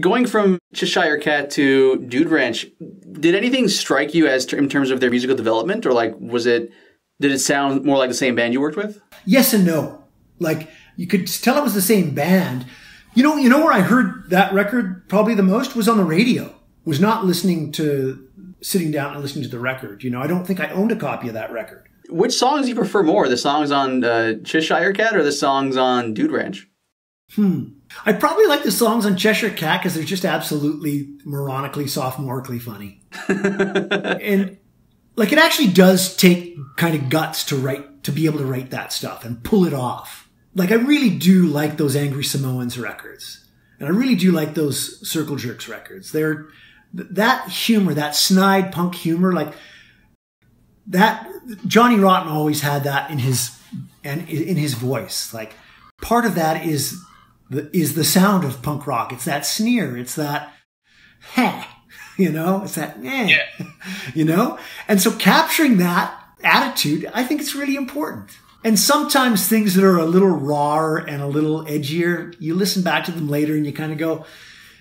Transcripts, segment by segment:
going from Cheshire Cat to Dude Ranch, did anything strike you as in terms of their musical development, or like was it? Did it sound more like the same band you worked with? Yes and no. Like you could tell it was the same band. You know, you know where I heard that record probably the most was on the radio. Was not listening to sitting down and listening to the record. You know, I don't think I owned a copy of that record. Which songs do you prefer more? The songs on uh, Cheshire Cat or the songs on Dude Ranch? Hmm. I probably like the songs on Cheshire Cat because they're just absolutely moronically, sophomorically funny. and like it actually does take kind of guts to write, to be able to write that stuff and pull it off. Like I really do like those Angry Samoans records. And I really do like those Circle Jerks records. They're, that humor, that snide punk humor, like that, Johnny Rotten always had that in his, and in his voice. Like part of that is the, is the sound of punk rock. It's that sneer. It's that, heh, you know, it's that, eh, yeah. you know? And so capturing that attitude, I think it's really important. And sometimes things that are a little raw and a little edgier, you listen back to them later and you kind of go,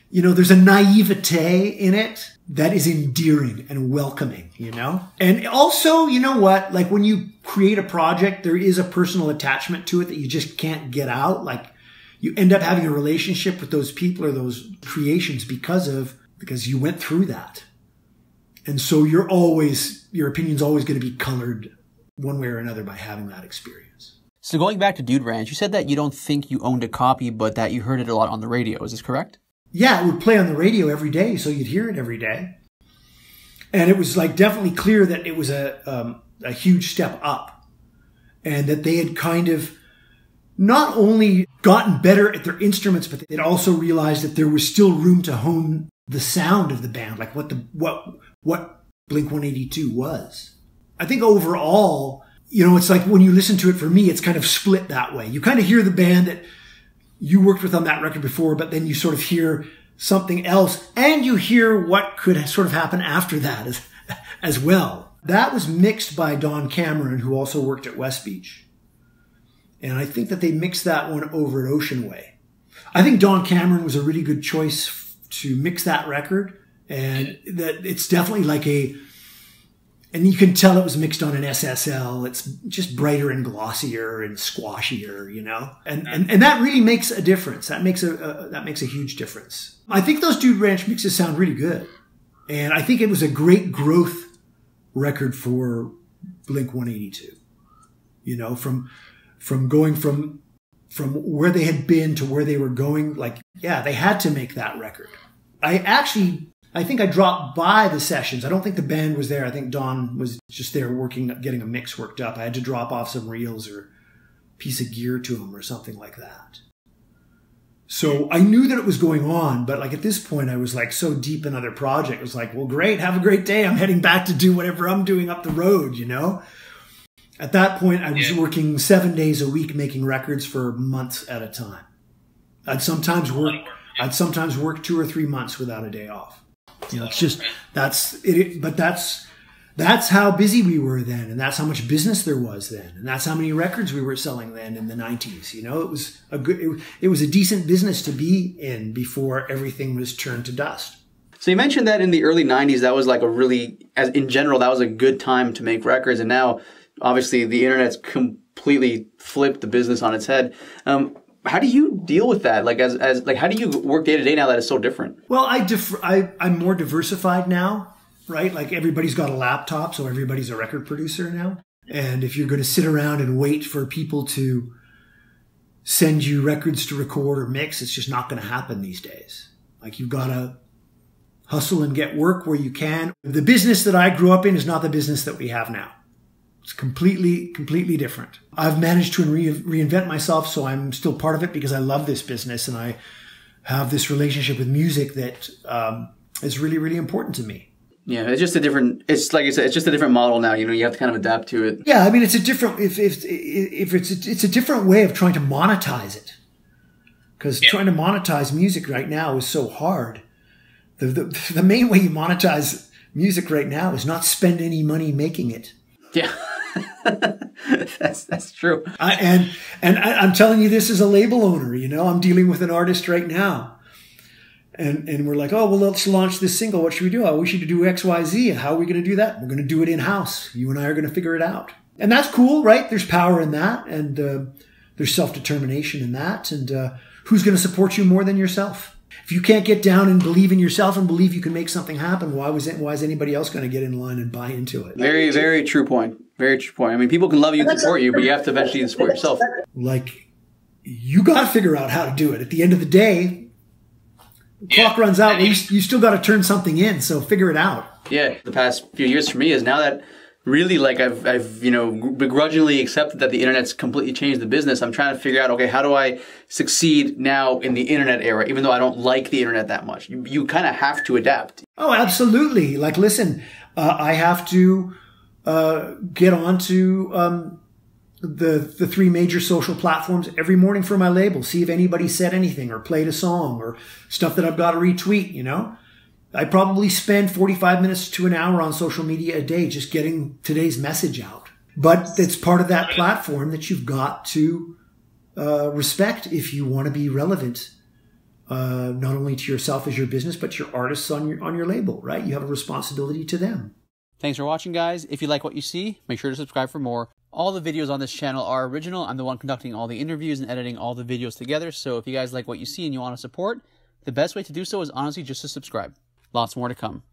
you know, there's a naivete in it that is endearing and welcoming, you know? And also, you know what? Like when you create a project, there is a personal attachment to it that you just can't get out. Like you end up having a relationship with those people or those creations because of, because you went through that. And so you're always, your opinion's always going to be colored one way or another by having that experience. So going back to Dude Ranch, you said that you don't think you owned a copy, but that you heard it a lot on the radio. Is this correct? Yeah, it would play on the radio every day, so you'd hear it every day. And it was like definitely clear that it was a um, a huge step up, and that they had kind of not only gotten better at their instruments, but they'd also realized that there was still room to hone the sound of the band, like what the what what Blink 182 was. I think overall, you know, it's like when you listen to it for me, it's kind of split that way. You kind of hear the band that you worked with on that record before, but then you sort of hear something else and you hear what could sort of happen after that as, as well. That was mixed by Don Cameron, who also worked at West Beach. And I think that they mixed that one over at Ocean Way. I think Don Cameron was a really good choice to mix that record. And that it's definitely like a and you can tell it was mixed on an SSL. It's just brighter and glossier and squashier, you know, and and, and that really makes a difference. That makes a, a that makes a huge difference. I think those Dude Ranch mixes sound really good, and I think it was a great growth record for Blink One Eighty Two. You know, from from going from from where they had been to where they were going. Like, yeah, they had to make that record. I actually I think I dropped by the sessions. I don't think the band was there. I think Don was just there working, getting a mix worked up. I had to drop off some reels or piece of gear to him or something like that. So I knew that it was going on, but like at this point, I was like so deep in other project. It was like, well, great, have a great day. I'm heading back to do whatever I'm doing up the road, you know? At that point, I was yeah. working seven days a week making records for months at a time. I'd sometimes work, I'd sometimes work two or three months without a day off. You know, it's just that's it. But that's that's how busy we were then, and that's how much business there was then, and that's how many records we were selling then in the '90s. You know, it was a good, it, it was a decent business to be in before everything was turned to dust. So you mentioned that in the early '90s, that was like a really, as in general, that was a good time to make records, and now obviously the internet's completely flipped the business on its head. Um, how do you deal with that? Like as as like how do you work day to day now that it's so different? Well, I dif- I I'm more diversified now, right? Like everybody's got a laptop, so everybody's a record producer now. And if you're going to sit around and wait for people to send you records to record or mix, it's just not going to happen these days. Like you've got to hustle and get work where you can. The business that I grew up in is not the business that we have now. It's completely, completely different. I've managed to re- reinvent myself, so I'm still part of it because I love this business and I have this relationship with music that um, is really, really important to me. Yeah, it's just a different. It's like I said, it's just a different model now. You know, you have to kind of adapt to it. Yeah, I mean, it's a different. If if if it's a, it's a different way of trying to monetize it, because yeah. trying to monetize music right now is so hard. The, the the main way you monetize music right now is not spend any money making it. Yeah. that's that's true. I, and and I, I'm telling you this as a label owner. You know, I'm dealing with an artist right now, And, and we're like, oh, well, let's launch this single. What should we do? Oh, we should do X, Y, Z. How are we going to do that? We're going to do it in house. You and I are going to figure it out. And that's cool, right? There's power in that. And, uh, there's self determination in that. And, uh, who's going to support you more than yourself? If you can't get down and believe in yourself and believe you can make something happen, why was it, why is anybody else going to get in line and buy into it? Very, very true point. Very true point. I mean, people can love you and support you, but you have to eventually support yourself. Like, you got to figure out how to do it. At the end of the day, the clock runs out. Well, you, you still got to turn something in, so figure it out. Yeah, the past few years for me is now that really like I've, I've you know begrudgingly accepted that the internet's completely changed the business. I'm trying to figure out okay how do i succeed now in the internet era even though i don't like the internet that much? You, you kind of have to adapt. Oh absolutely. Like listen uh, i have to uh, get onto um, the the three major social platforms every morning for my label see if anybody said anything or played a song or stuff that i've got to retweet you know I probably spend 45 minutes to an hour on social media a day just getting today's message out. But it's part of that platform that you've got to uh, respect if you want to be relevant, uh, not only to yourself as your business, but your artists on your on your label. Right? You have a responsibility to them. Thanks for watching, guys. If you like what you see, make sure to subscribe for more. All the videos on this channel are original. I'm the one conducting all the interviews and editing all the videos together. So if you guys like what you see and you want to support, the best way to do so is honestly just to subscribe. Lots more to come.